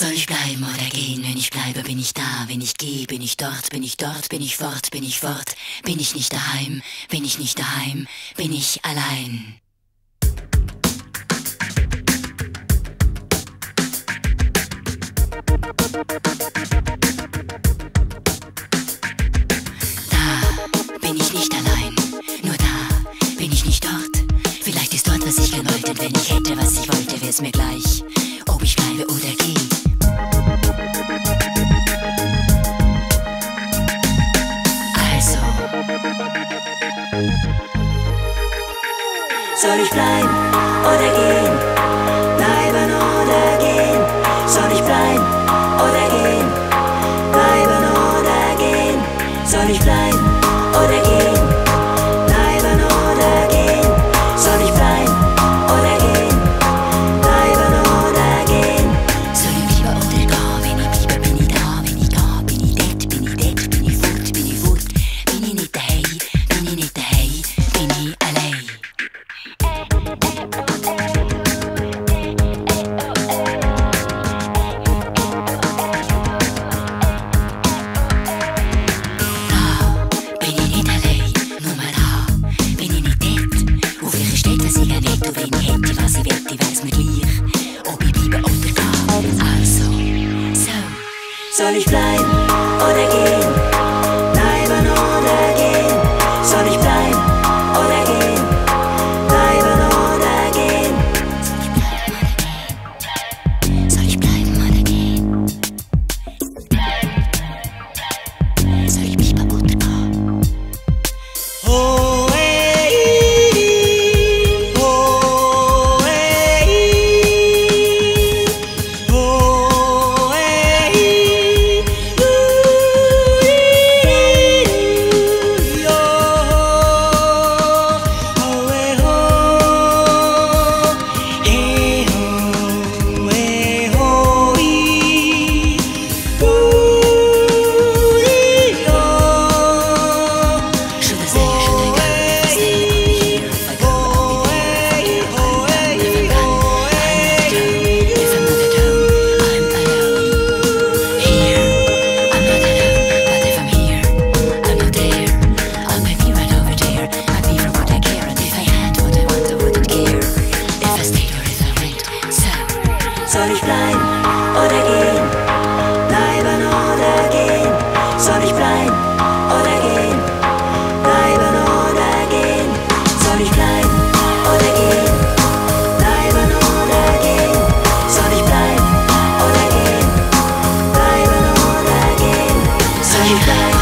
Soll ich bleiben oder gehen? Wenn ich bleibe, bin ich da. Wenn ich gehe, bin ich dort. Bin ich dort, bin ich fort, bin ich fort. Bin ich nicht daheim, bin ich nicht daheim, bin ich allein. Da bin ich nicht allein, nur da bin ich nicht dort. Vielleicht ist dort, was ich gern wollte. Und wenn ich hätte, was ich wollte, wär's mir gleich, Soll ich bleiben oder gehen? Bleiben oder gehen? Soll ich bleiben oder gehen? Bleiben oder gehen? Soll ich bleiben oder gehen? Soll ich bleiben oder gehen? you